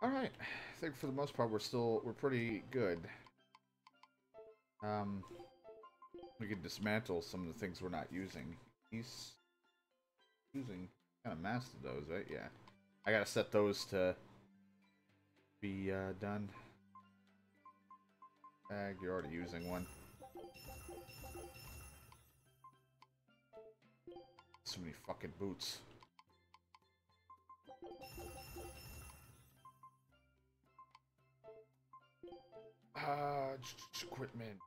All right, I think for the most part we're still we're pretty good. Um, we can dismantle some of the things we're not using. He's using kind of mastered those, right? Yeah. I gotta set those to be uh, done. Bag, you're already using one. So many fucking boots. Uh, equipment.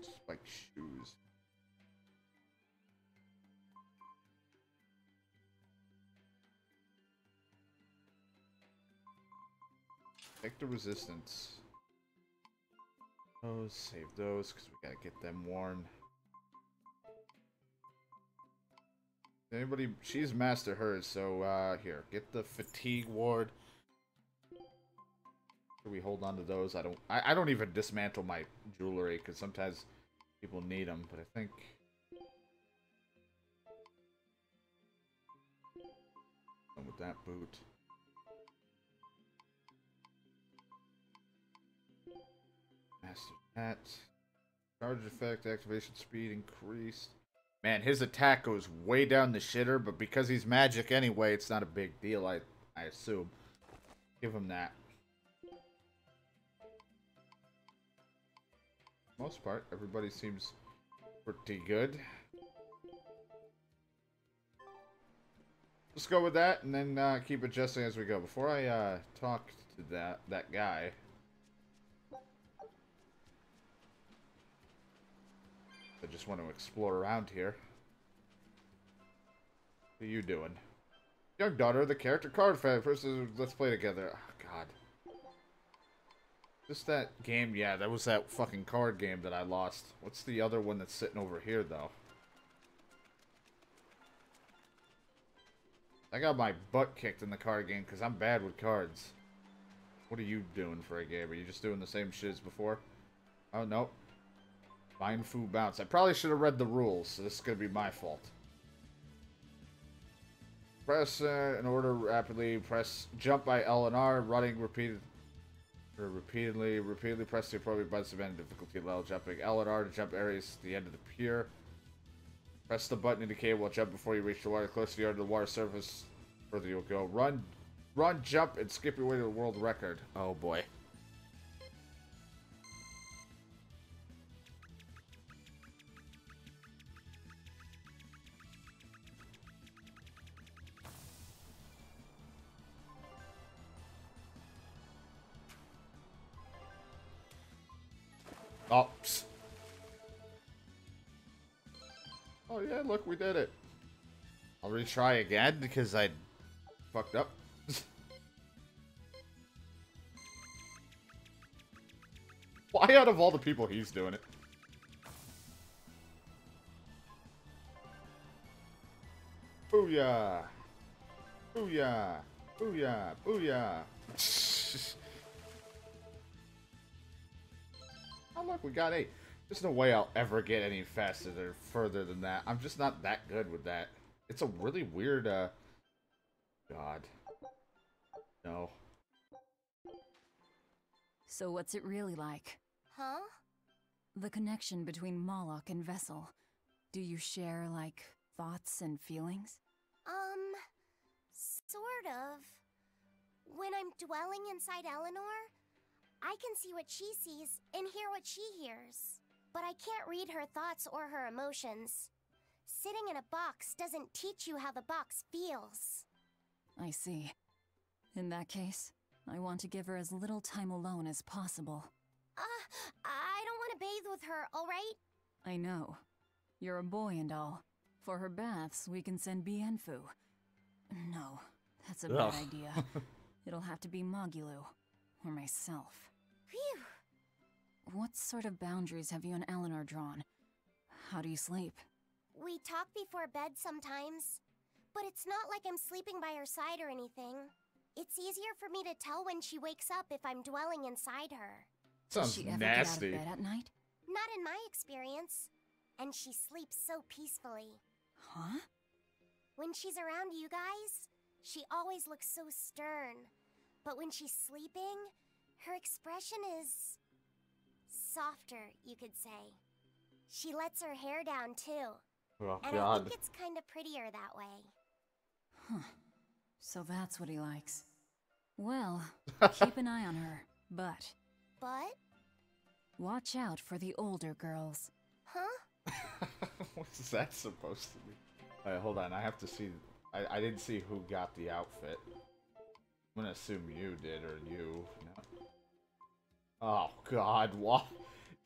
Spike shoes. Take the resistance. Those, save those, because we gotta get them worn. Anybody, she's master hers, so uh, here, get the fatigue ward. We hold on to those? I don't, I, I don't even dismantle my jewelry, because sometimes people need them, but I think... And with that boot. Master hat. Charge effect, activation speed increased. Man, his attack goes way down the shitter, but because he's magic anyway, it's not a big deal, I, I assume. Give him that. Most part, everybody seems pretty good. Let's go with that, and then uh, keep adjusting as we go. Before I uh, talk to that that guy, I just want to explore around here. What are you doing? Young daughter of the character card fan. First, let's play together. Oh, God. Just that game, yeah, that was that fucking card game that I lost. What's the other one that's sitting over here, though? I got my butt kicked in the card game because I'm bad with cards. What are you doing for a game? Are you just doing the same shit as before? Oh, nope. Mindfu bounce. I probably should have read the rules, so this is going to be my fault. Press uh, in order rapidly. Press jump by L and R. Running repeated. Repeatedly, repeatedly press the appropriate buttons to bend difficulty level. Jumping L and R to jump areas to the end of the pier. Press the button indicated while jump before you reach the water. Closer you are to the water surface, further you'll go. Run, run, jump, and skip your way to the world record. Oh boy. I'll again because I fucked up. Why out of all the people he's doing it? Booyah! Booyah! Booyah! Booyah! oh look, we got eight. There's no way I'll ever get any faster or further than that. I'm just not that good with that. It's a really weird, uh... God. No. So what's it really like? Huh? The connection between Malak and Vessel. Do you share, like, thoughts and feelings? Um, sort of. When I'm dwelling inside Eleanor, I can see what she sees and hear what she hears but I can't read her thoughts or her emotions. Sitting in a box doesn't teach you how the box feels. I see. In that case, I want to give her as little time alone as possible. Uh, I don't want to bathe with her, alright? I know. You're a boy and all. For her baths, we can send Bienfu. No, that's a Ugh. bad idea. It'll have to be Magilou, Or myself. Phew! What sort of boundaries have you and Eleanor drawn? How do you sleep? We talk before bed sometimes. But it's not like I'm sleeping by her side or anything. It's easier for me to tell when she wakes up if I'm dwelling inside her. Sounds Does she ever nasty. Get out of bed at night? Not in my experience. And she sleeps so peacefully. Huh? When she's around you guys, She always looks so stern. But when she's sleeping, her expression is. softer, you could say. She lets her hair down too. Oh And I think it's kind of prettier that way. Huh. So that's what he likes. Well, keep an eye on her, but But, watch out for the older girls. huh? What's that supposed to be? Alright, hold on. I have to see. I, I didn't see who got the outfit. I'm gonna assume you did or you. No. Oh God, what?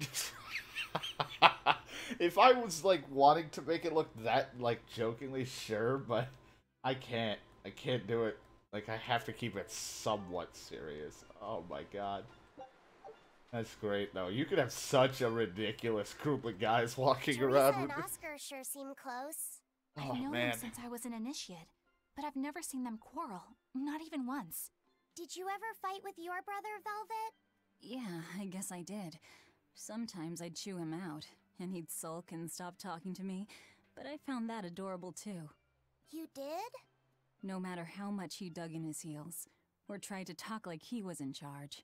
if I was like wanting to make it look that like jokingly, sure, but I can't. I can't do it. Like I have to keep it somewhat serious. Oh my God. That's great though. You could have such a ridiculous group of guys walking Teresa around and with. Oscar sure seem close. Oh I've known man. them since I was an initiate, but I've never seen them quarrel, not even once. Did you ever fight with your brother, Velvet? Yeah, I guess I did. Sometimes I'd chew him out, and he'd sulk and stop talking to me, but I found that adorable too. You did? No matter how much he dug in his heels, or tried to talk like he was in charge,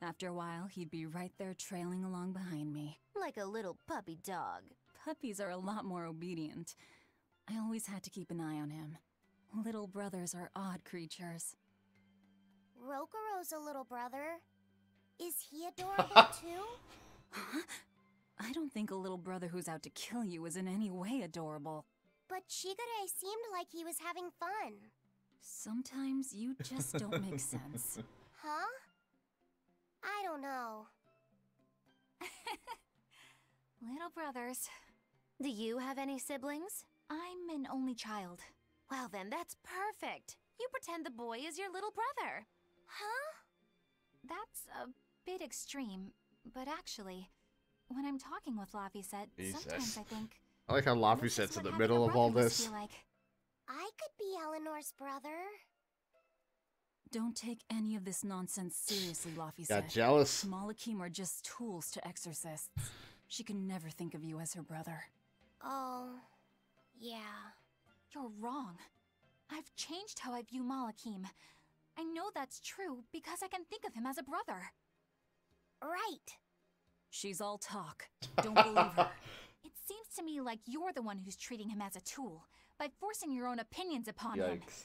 after a while he'd be right there trailing along behind me. Like a little puppy dog. Puppies are a lot more obedient. I always had to keep an eye on him. Little brothers are odd creatures. Rokurou's a little brother. Is he adorable too? Huh? I don't think a little brother who's out to kill you is in any way adorable. But Shigure seemed like he was having fun. Sometimes you just don't make sense. Huh? I don't know. Little brothers. Do you have any siblings? I'm an only child. Well, then, that's perfect. You pretend the boy is your little brother. Huh? That's a bit extreme, but actually, when I'm talking with Laphicet, sometimes I think. I like how this Laffy is sits in what the having middle a of all brother must this. Like. I could be Eleanor's brother. Don't take any of this nonsense seriously, Laffy Got jealous. Malakim are just tools to exorcists. She can never think of you as her brother. Oh, yeah. You're wrong. I've changed how I view Malakim. I know that's true because I can think of him as a brother. Right. She's all talk. Don't believe her. It seems to me like you're the one who's treating him as a tool by forcing your own opinions upon him. Yikes.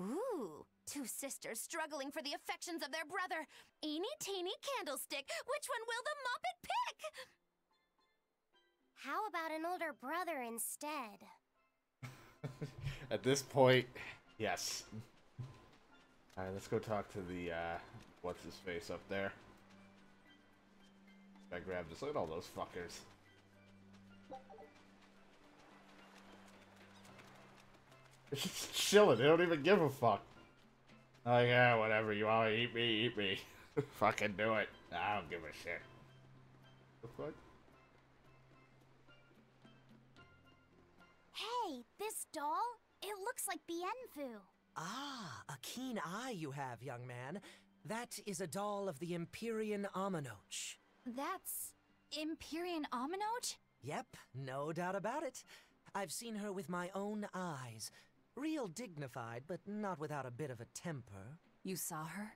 Ooh, two sisters struggling for the affections of their brother. Eeny teeny candlestick. Which one will the Muppet pick? How about an older brother instead? At this point, yes. Alright, let's go talk to the, uh, what's his face up there. I grabbed this. Look at all those fuckers. They're just chilling. They don't even give a fuck. Like, yeah, whatever. You want to eat me, eat me. Fucking do it. I don't give a shit. The fuck? Hey, this doll? It looks like Bienfu. Ah, a keen eye you have, young man. That is a doll of the Empyrean Amenoch. That's Empyrean Amenoch? Yep, no doubt about it. I've seen her with my own eyes. Real dignified, but not without a bit of a temper. You saw her?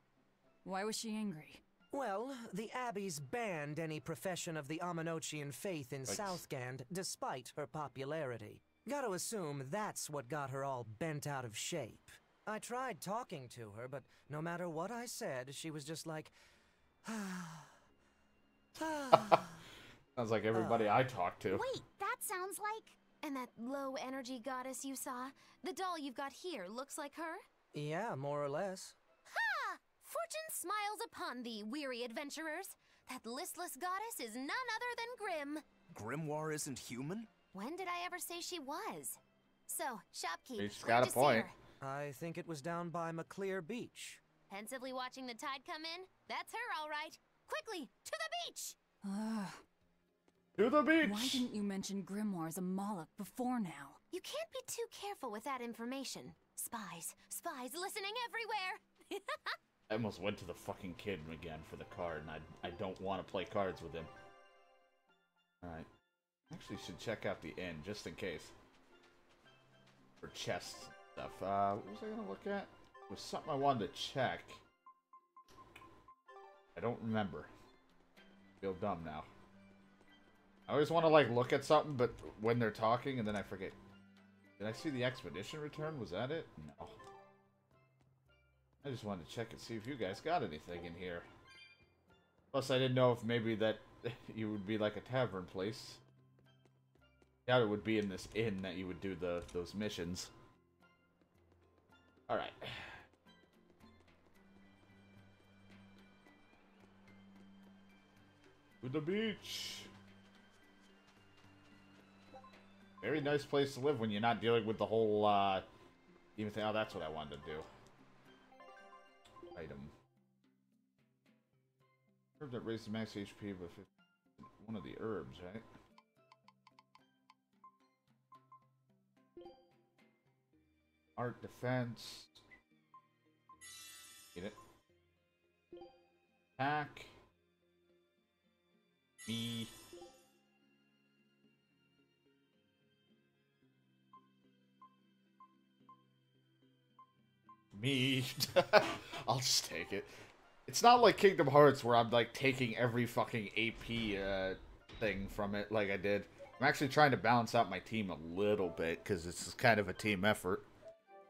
Why was she angry? Well, the Abbeys banned any profession of the Amenochian faith in Yikes. Southgand, despite her popularity. Gotta assume that's what got her all bent out of shape. I tried talking to her, but no matter what I said, she was just like, ah. Sounds like everybody uh, I talk to. Wait, that sounds like. And that low energy goddess you saw? The doll you've got here looks like her? yeah, more or less. Ha! Fortune smiles upon thee, weary adventurers. That listless goddess is none other than Grim. Grimoire isn't human? When did I ever say she was? So, shopkeep. She's where'd got a point. I think it was down by Maclir Beach. Pensively watching the tide come in? That's her, all right. Quickly, to the beach! Ugh. To the beach! Why didn't you mention Grimoire as a Malak before now? You can't be too careful with that information. Spies, spies listening everywhere! I almost went to the fucking kid again for the card, and I, I don't want to play cards with him. Alright. Actually, should check out the inn, just in case. For chests. Stuff. Uh, what was I gonna look at? It was something I wanted to check. I don't remember. Feel dumb now. I always want to like look at something, but when they're talking, and then I forget. Did I see the expedition return? Was that it? No. I just wanted to check and see if you guys got anything in here. Plus, I didn't know if maybe that you would be like a tavern place. Doubt it would be in this inn that you would do the those missions. All To the beach. Very nice place to live when you're not dealing with the whole, uh, even thing. Oh, that's what I wanted to do. Item. Herb that raises max HP with one of the herbs, right? Art defense. Get it. Attack. Me. Me. I'll just take it. It's not like Kingdom Hearts where I'm like taking every fucking AP uh, thing from it like I did. I'm actually trying to balance out my team a little bit because it's kind of a team effort.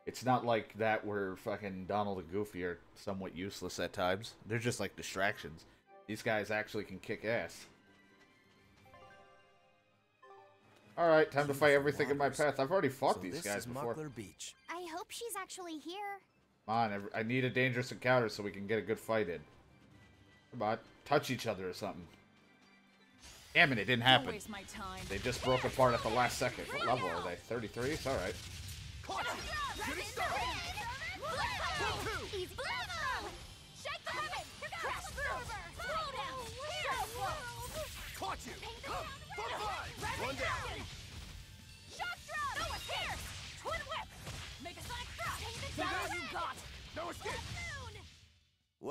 It's not like that where fucking Donald and Goofy are somewhat useless at times. They're just like distractions. These guys actually can kick ass. Alright, time to fight everything in my path. I've already fought So these this guys is before. Beach. I hope she's actually here. Come on, I need a dangerous encounter so we can get a good fight in. Come on, touch each other or something. Damn it, it didn't happen. waste my time. They just broke apart at the last second. What level are they? 33? It's alright.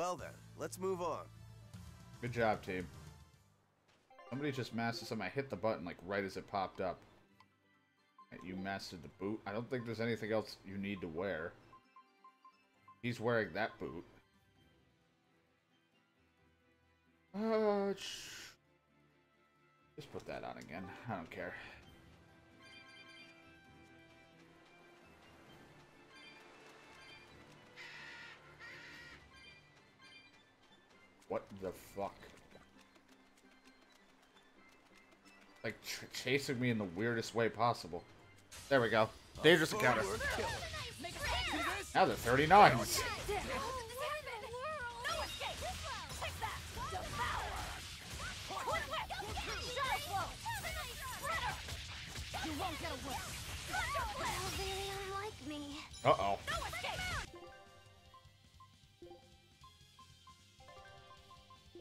Well then, let's move on. Good job, team. Somebody just mastered something. I hit the button like right as it popped up. You mastered the boot. I don't think there's anything else you need to wear. He's wearing that boot. Uh, just put that on again. I don't care. What the fuck? Like ch chasing me in the weirdest way possible. There we go. Dangerous encounter. Forward killer. Make a sonic drop! Now they're 39s. No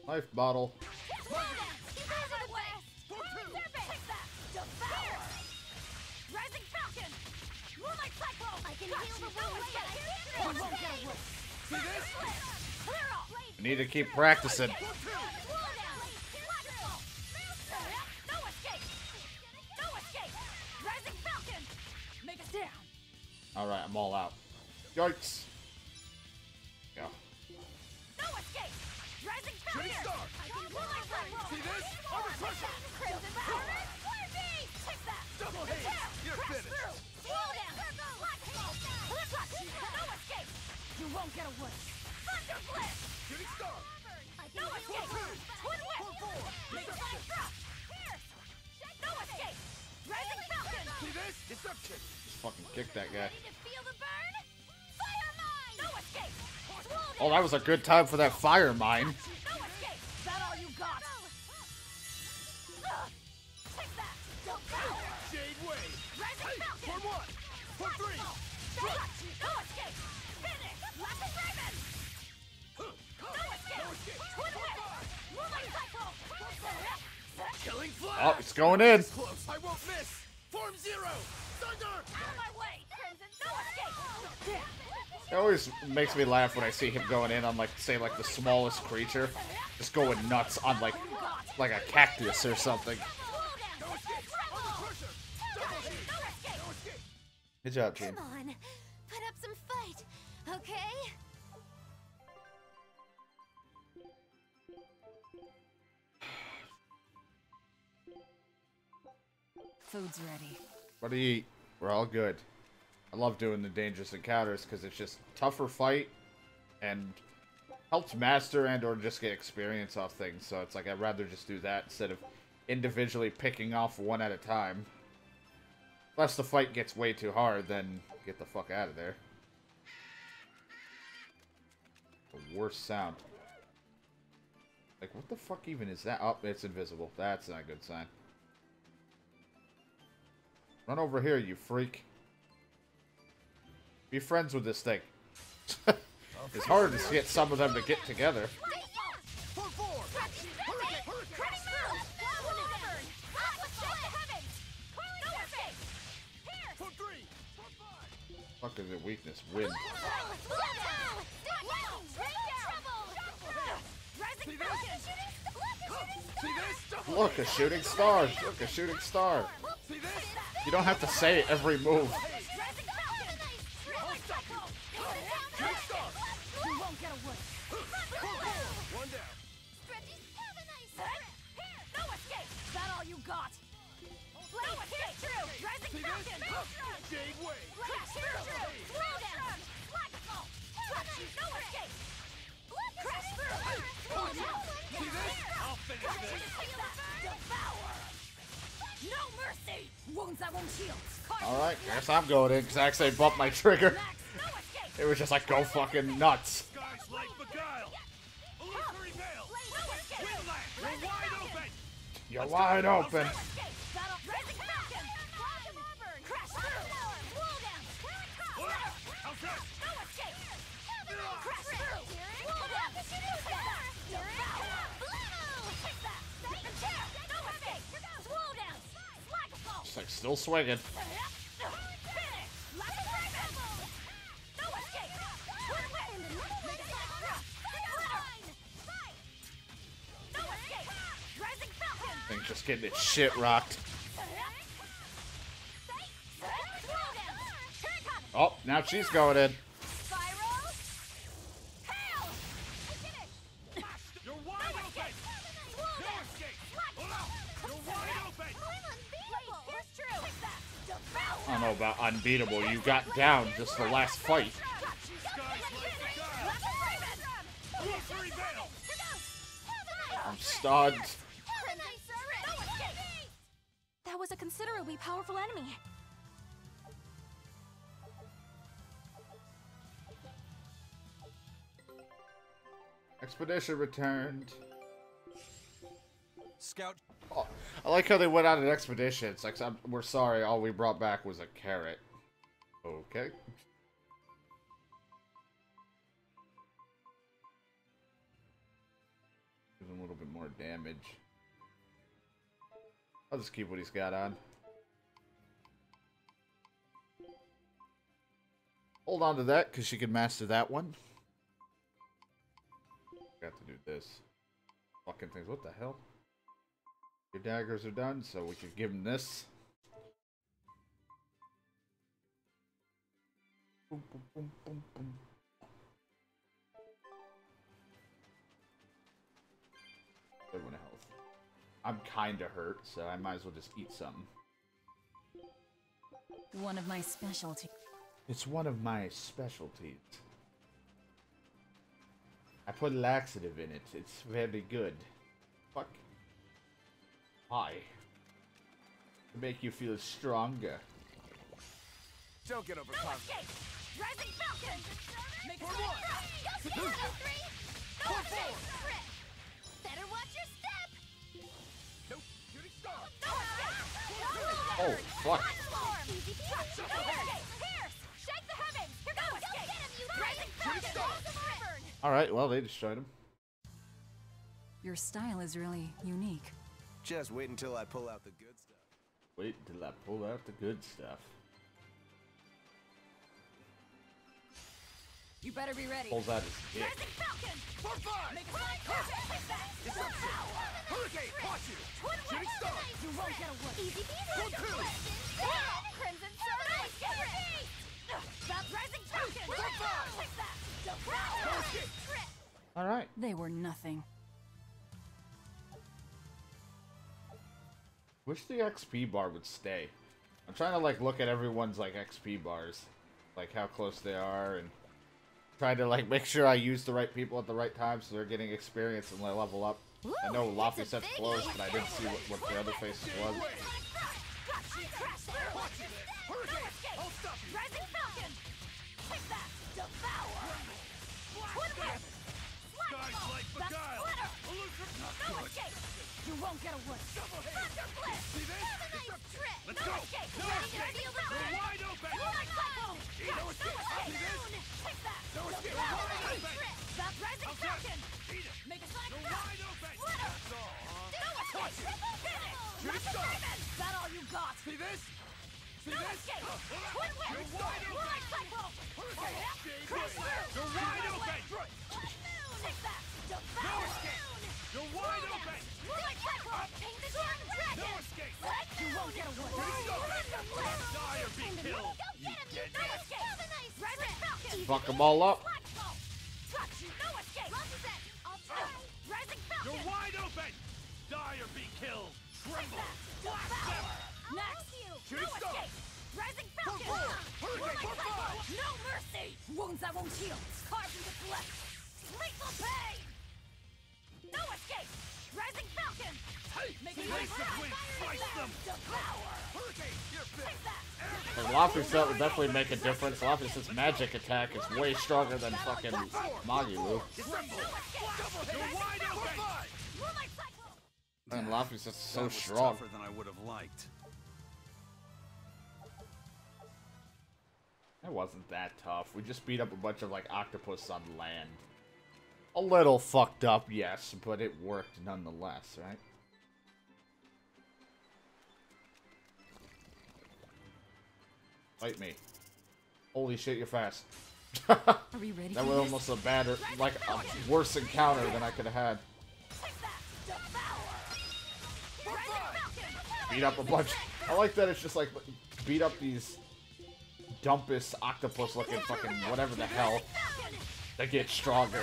Clear bottle. I need to keep practicing. Slow down! Black Ball! No escape! No escape! Rising Falcon! Make us down! Alright, I'm all out. Yikes. Shooting star! Moonlight Cyclone! See this? Armor crusher! Crimson Power! Flare beam! Take that! Double Attack! haze! You're Crash finished! through! Slow down! Black Ball! Flip touch! No escape! You won't get away! Thunder Blitz! Shooting star! No escape! Twin whip! Make a sonic drop! Pierce! No escape! Rising Falcon! See this? Deception! Just fucking kick that guy. Ready to feel the burn? Fire mine! No escape! Oh, that was a good time for that fire mine. Oh, it's going in. Close! I won't miss! Form zero! Thunder! Out of my way! Crimson! No! It always makes me laugh when I see him going in on like, say, like the smallest creature, just going nuts on like, like a cactus or something. Good job, team. Come on. put up some fight, okay? Food's ready. What do you eat? We're all good. I love doing the dangerous encounters because it's just tougher fight and helps master and or just get experience off things. So it's like I'd rather just do that instead of individually picking off one at a time. Unless the fight gets way too hard, then get the fuck out of there. The worst sound. Like, what the fuck even is that? Oh, it's invisible. That's not a good sign. Run over here, you freak. Be friends with this thing. it's hard to get some of them to get together. For four! Hurricane! Hurricane! For three! For five! Fuck is it weakness? Wind. Look, a shooting star. Look, a shooting star. You don't have to say every move. Going in because I actually bumped my trigger. It was just like, go fucking nuts. Skies like beguile. Illusory veil. No escape! Just getting its shit rocked. Oh, now she's going in. You're wide open. No escape. Hold out. You're wide open. I don't know about unbeatable. You got down just the last fight. Skies like beguile. Illusory veil. I'm stunned. Expedition returned. Scout. Oh, I like how they went on an expedition. It's like, I'm, we're sorry, all we brought back was a carrot. Okay. Give him a little bit more damage. I'll just keep what he's got on. Hold on to that, because she can master that one. Got to do this. Fucking things. What the hell? Your daggers are done, so we could give him this. Boom, boom, boom, boom, boom. Good one health. I'm kinda hurt, so I might as well just eat something. One of my specialties. It's one of my specialties. I put laxative in it. It's very good. Fuck. Why? To make you feel stronger. Don't get overconfident. Rising Falcon! Make For one. No escape! Better watch your step! Nope. Shooting star. Oh, no escape! Oh, fuck. Easy peasy! No escape! Pierce! Shake the heavens! Here goes! Go get him, you Rising Falcon! Burn! Alright, well, they destroyed him. Your style is really unique. Just wait until I pull out the good stuff. Wait until I pull out the good stuff. You better be ready. Pulls out his dick. Rising Falcon! For five. Make a flying Take that! It's up there. Hurricane. Watch you. Shooting star. You won't get away! Easy peasy! For two. Crimson Sword! That Rising all right. They were nothing. Wish the XP bar would stay. I'm trying to like look at everyone's like XP bars, like how close they are, and try to like make sure I use the right people at the right time so they're getting experience and they level up. Ooh, I know Luffy's said close, but I didn't see what, what the other faces was. Get away! Double hit. Thunder Blitz! See this? Have a It's nice trip! Let's no go. escape! No escape. the You're burn? wide open. Cycle! See, no escape. No escape! Take that! No escape. Devour! Wide Nice open. That's Rising Falcon! Eat it. Make a sonic drop! wide open. Split her! That's all, huh? No escape! Triple it, the stop. Raven! Is that all you got? See this? See No this? escape! Twin Whip! You're wide open. Moonlight Cycle! Hurricane. Crash! You're wide Moon open. Wave. Take that! No Devour! escape. You're wide open. Moonlight Cycle! Paint the Storm Dragon! No escape. You won't get away! Let's go. Thunder Blitz! Die or be killed. Go get him, you no escape! Have a nice Rising Falcon! Fuck them all up. Touch you, no escape! Love is it! I'll try! Rising Falcon! You're wide open. Die or be killed. Tremble. Devour! Next! No escape! Rising Falcon! Hurricane, for five. No mercy! Wounds that won't heal! Carved into flesh! Lethal pain! No escape! Rising Falcon! Hey, Make see it this? right. Wind slice them. Devour! Hurricane. You're big. That! Laphicet would definitely make a difference. Laphicet's magic attack is way stronger than fucking Magilou. Tremble. You're wide open. Moonlight Cycle! And Laphicet's so strong. tougher than I would have liked. It wasn't that tough. We just beat up a bunch of like octopus on land. A little fucked up, yes, but it worked nonetheless, right? Fight me. Holy shit, you're fast. Are we ready That was almost a bad, like a worse encounter than I could have had. Take that! Devour! Rising Falcon! Beat up a bunch. I like that it's just like beat up these dumpus octopus looking fucking whatever the hell. They get stronger.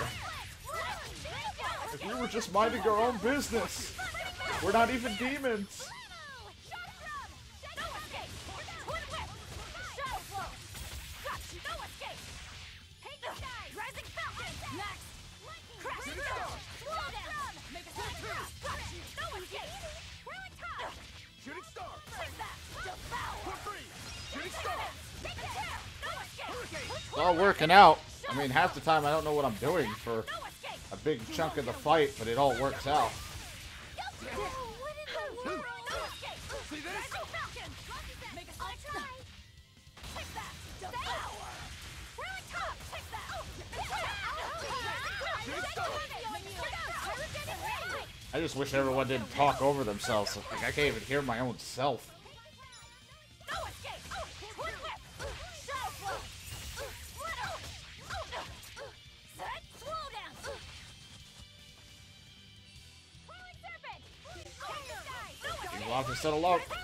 If we were just minding our own business. We're not even demons. Shooting star. For free. Shooting star. Hurricane. It's all working out. I mean, half the time I don't know what I'm doing for a big chunk of the fight, but it all works out. I just wish everyone didn't talk over themselves. Like I can't even hear my own self. You have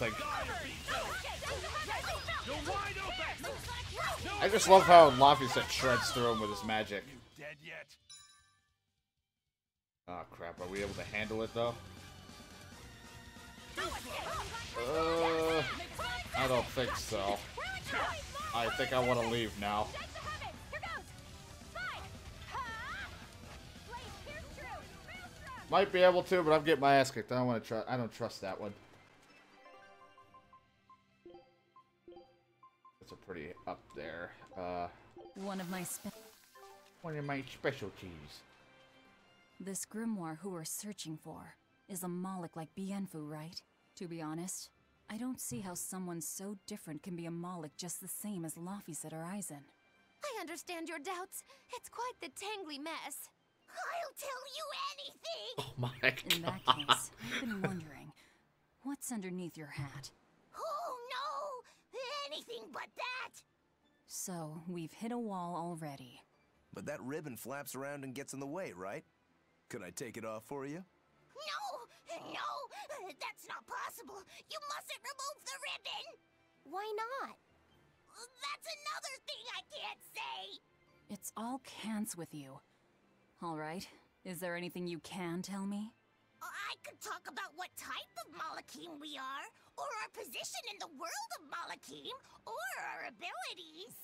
nothing. Die or be killed. You're wide open. I just love how Laphicet shreds through him with his magic. You dead yet? Oh crap, are we able to handle it though? Uh, I don't think so. I think I want to leave now. Might be able to, but I'm getting my ass kicked. I don't want to try. I don't trust that one. Uh, One of my spe- one of my specialties. This grimoire who we're searching for is a Malak like Bienfu, right? To be honest, I don't see how someone so different can be a Malak just the same as Laphicet or Eizen. I understand your doubts. It's quite the tangly mess. I'll tell you anything! Oh my In that case, I've been wondering, what's underneath your hat? Oh no! Anything but that! So, we've hit a wall already. But that ribbon flaps around and gets in the way, right? Could I take it off for you? No! No! That's not possible! You mustn't remove the ribbon! Why not? That's another thing I can't say! It's all cants with you. Alright, is there anything you can tell me? I could talk about what type of Malakim we are, or our position in the world of Malakim, or our abilities.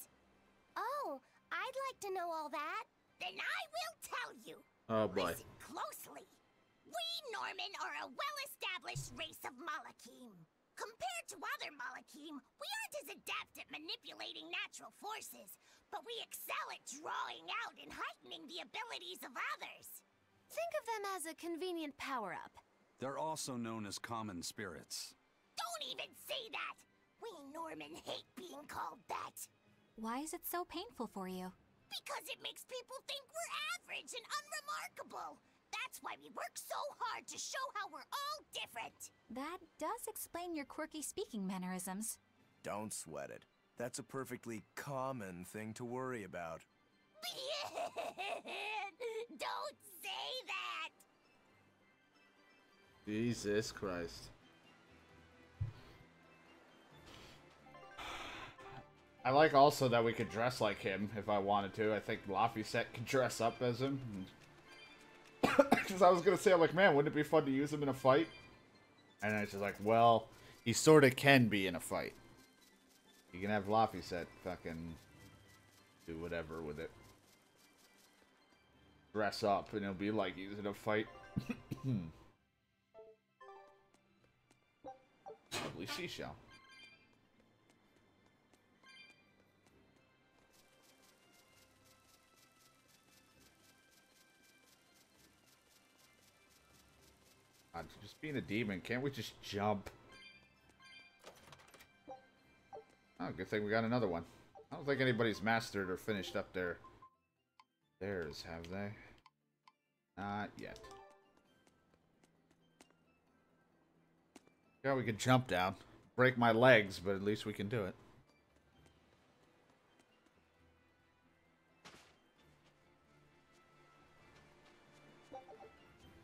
Oh, I'd like to know all that. Then I will tell you. Oh boy. Listen closely. We Normin are a well-established race of Malakim. Compared to other Malakim, we aren't as adept at manipulating natural forces, but we excel at drawing out and heightening the abilities of others. Think of them as a convenient power-up. They're also known as common spirits. Don't even say that! We Normin hate being called that. Why is it so painful for you? Because it makes people think we're average and unremarkable. That's why we work so hard to show how we're all different. That does explain your quirky speaking mannerisms. Don't sweat it. That's a perfectly common thing to worry about. Don't say that! Jesus Christ. I like also that we could dress like him if I wanted to. I think Laphicet could dress up as him. Because I was going to say, I'm like, man, wouldn't it be fun to use him in a fight? And it's just like, well, he sort of can be in a fight. You can have Laphicet fucking do whatever with it. Dress up, and it'll be like in a fight. Lovely seashell. God, just being a demon, can't we just jump? Oh, good thing we got another one. I don't think anybody's mastered or finished up their theirs, have they? Not yet. Yeah, we could jump down. Break my legs, but at least we can do it.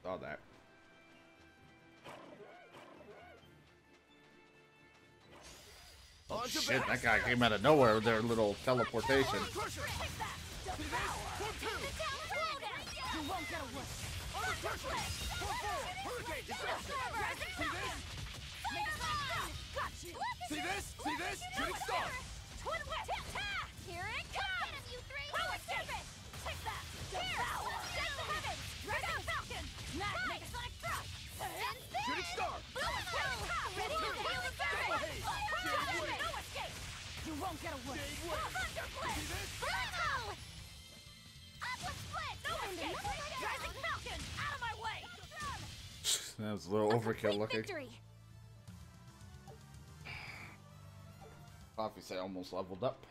Saw that. Oh, shit, that guy came out of nowhere with their little teleportation. You won't get away. Under pressure. Pull forward. Hurricane. Distraction. See this? Got you! See this? See this? Shooting star. Twin whip! Here it comes! you three! Power stupid! Take that! Devour! Send the heavens! Rising falcon! Mad Megasonic thrust! Shooting star. Ready to heal the Double haze. No escape! You won't get away! Thunder blitz! See this? That was a little overkill looking. Victory! Coffee say almost leveled up.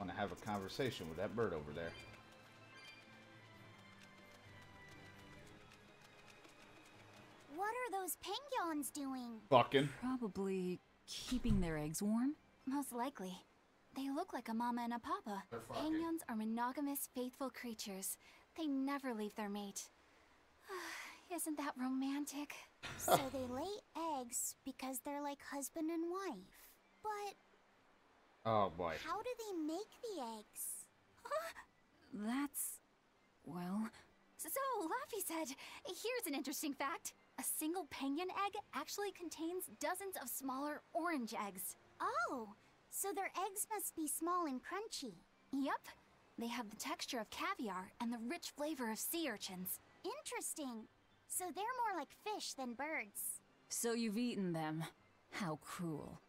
Want to have a conversation with that bird over there. What are those penguins doing? Fucking. Probably keeping their eggs warm? Most likely. They look like a mama and a papa. They're. Penguins are monogamous, faithful creatures. They never leave their mate. Isn't that romantic? so they lay eggs because they're like husband and wife. But Oh boy. how do they make the eggs? That's. well. So, Laphicet, here's an interesting fact. A single penguin egg actually contains dozens of smaller orange eggs. Oh, so their eggs must be small and crunchy. Yep. They have the texture of caviar and the rich flavor of sea urchins. Interesting. So they're more like fish than birds. So you've eaten them. How cruel.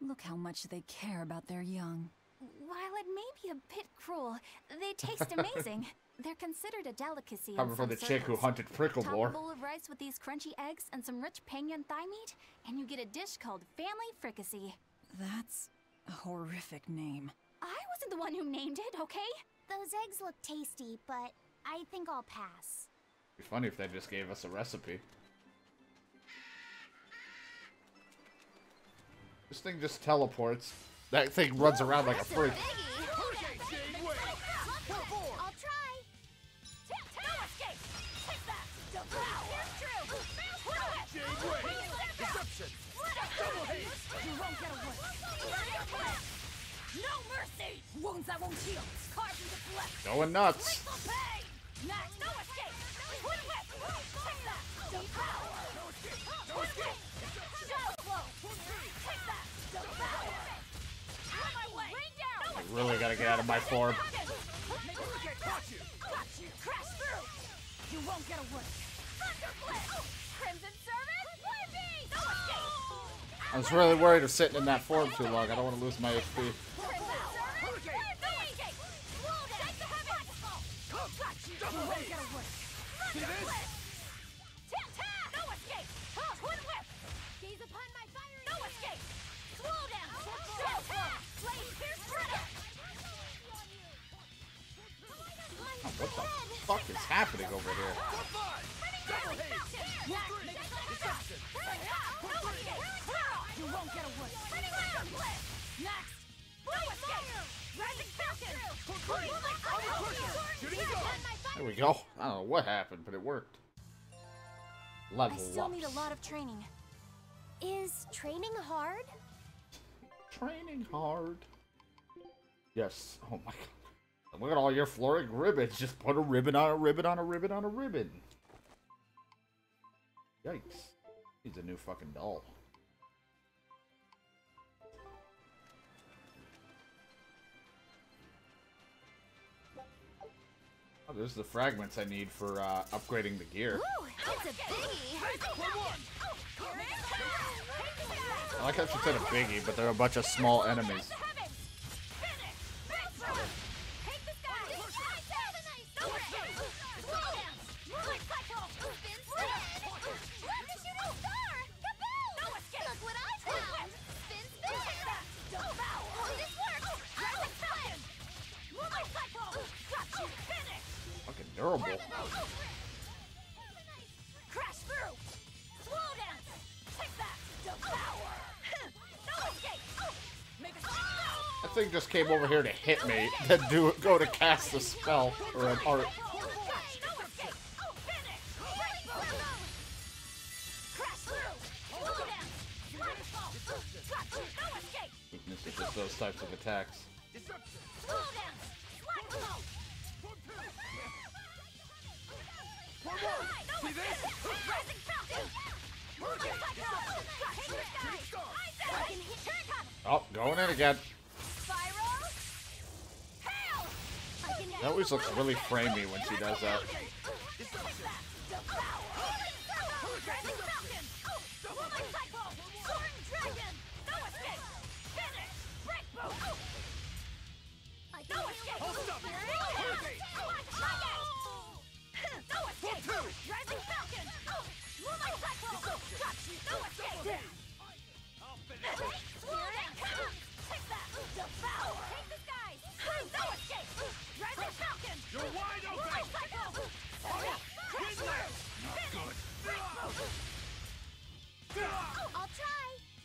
Look how much they care about their young. While it may be a bit cruel, they taste amazing. They're considered a delicacy. in Coming from some the chick who circles. hunted Top a bowl of rice with these crunchy eggs and some rich penguin thigh meat, and you get a dish called family fricassee. That's a horrific name. I wasn't the one who named it, okay? Those eggs look tasty, but I think I'll pass. It'd be funny if they just gave us a recipe. This thing just teleports. That thing runs around like a freak. I'll No mercy! Wounds that won't heal! Carved into flesh! Going nuts. Lethal pain! Next, no escape! Twin whip! Take that! Devour! Twin whip! Shadow flow! Take that! Devour! Out of my way! Rain down! I really gotta get out of my form. Got you! Crash through! You won't get away! Thunder flip! Crimson servant! I was really worried of sitting in that form too long. I don't want to lose my HP. Oh, what the fuck is happening over here? You won't get away. Next. Rising There we go. I don't know what happened, but it worked. Level I still ups. need a lot of training. Is training hard? Training hard. Yes. Oh my god. And Look at all your flooring ribbons. Just put a ribbon on a ribbon on a ribbon on a ribbon. Yikes. Needs a new fucking doll. Oh, there's the fragments I need for uh, upgrading the gear. That's a biggie. I like how she said a biggie, but they're a bunch of small enemies. Durable. Crash through! Slow down! Take that! Devour! No escape! Make a That thing just came over here to hit me, then do go to cast a spell or an art. Weakness oh, is just those types of attacks. Oh, going in again. That always looks really framey when she does that.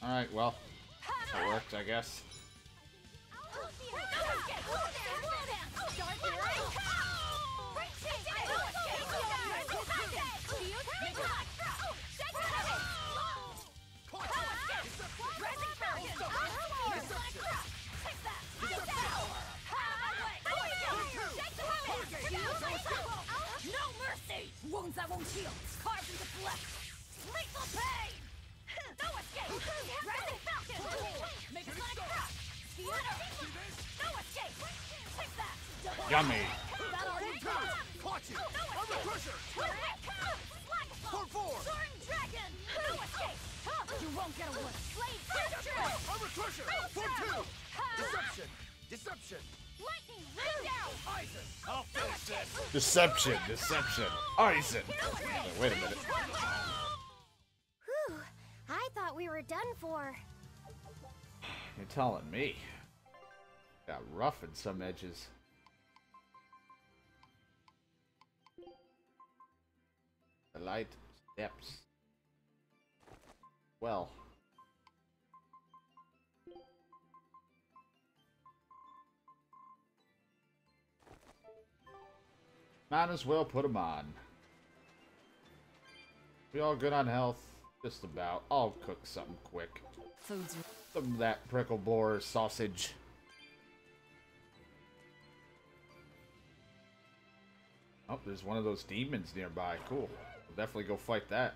Alright, well, that worked, I guess. Escape! You won't get away! Blade pierce through! Crusher! Four, two! Deception! Deception! Lightning down! Eizen! I'll finish this! Deception, deception. Eizen. Wait a minute. Whew. I thought we were done for. You're telling me. Got rough in some edges. Light steps. Well. Might as well put them on. We all good on health? Just about. I'll cook something quick. Some of that prickle boar sausage. Oh, there's one of those demons nearby. Cool. Definitely go fight that.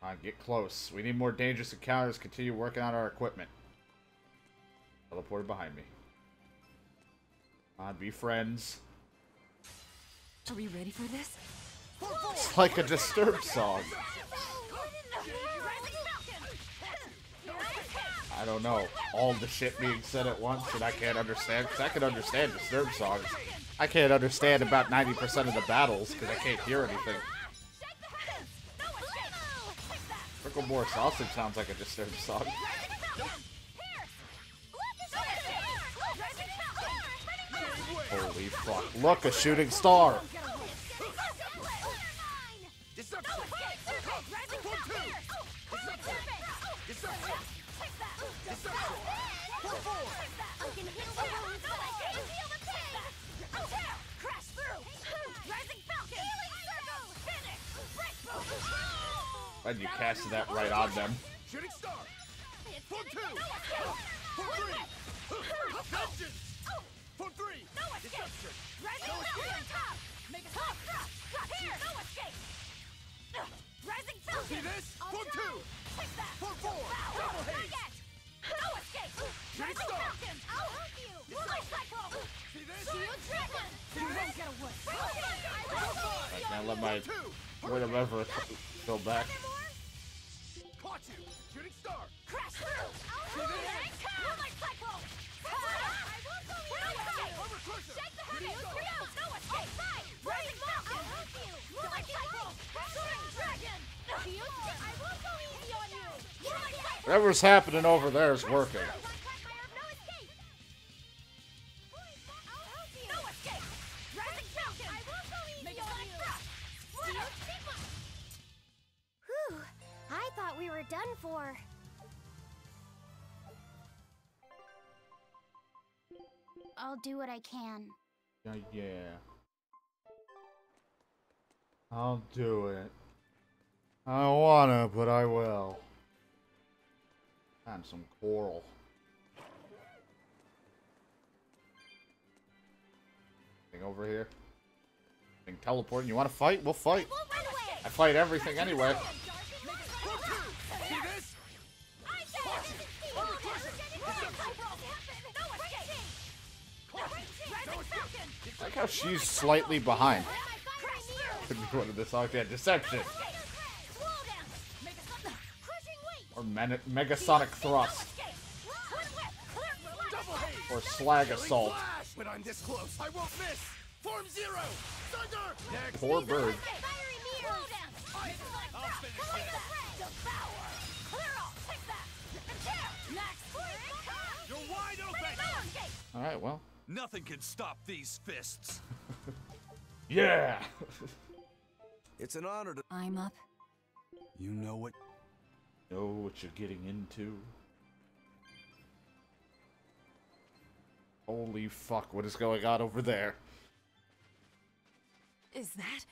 Come on, get close. We need more dangerous encounters. Continue working on our equipment. Teleported behind me. Come on, be friends. Are we ready for this? It's like a disturbed song. I don't know. All the shit being said at once and I can't understand. Because I can understand disturbed songs. I can't understand about 90% of the battles because I can't hear anything. Prickle Boar Sausage sounds like a disturbed song. Holy fuck. Look, a shooting star! And you casted that right on them. Shooting star! For two! For three! Vengeance! Oh. For three! Deception! Rising Top! Make top! Drop! Drop here! No escape! Rising Falcon! See this? For two! For four! Double Not! No escape! Rising star! Falcon! I'll help you! Moonlight Cyclone! See this? Shield Dragon! You won't get away! Like, man, let my word of ever go back. Caught you! Shooting star! Crash through! See this? Moonlight Cyclone! I won't go easy! Armor crusher! Shake the heavy! No escape! Rising Falcon! I'll help you! Moonlight Cyclone! Shooting Dragon! I won't go easy on you! Whatever's happening over there is working. No escape! I'll do what I can. Yeah, yeah. I'll do it. I don't wanna, but I will. And some coral. Thing over here. Thing teleporting. You wanna fight? We'll fight. Won't run away! I fight everything anyway. I like how she's slightly behind. Could be one of the songs. Yeah, Deception. Or Megasonic Thrust. Or Slag Assault. When I'm this close, I won't miss! Form zero! Thunder! Next! Poor bird. Open! Alright, well. Nothing can stop these fists. Yeah! It's an honor to. I'm up. You know what? know what you're getting into. Holy fuck, what is going on over there? Is that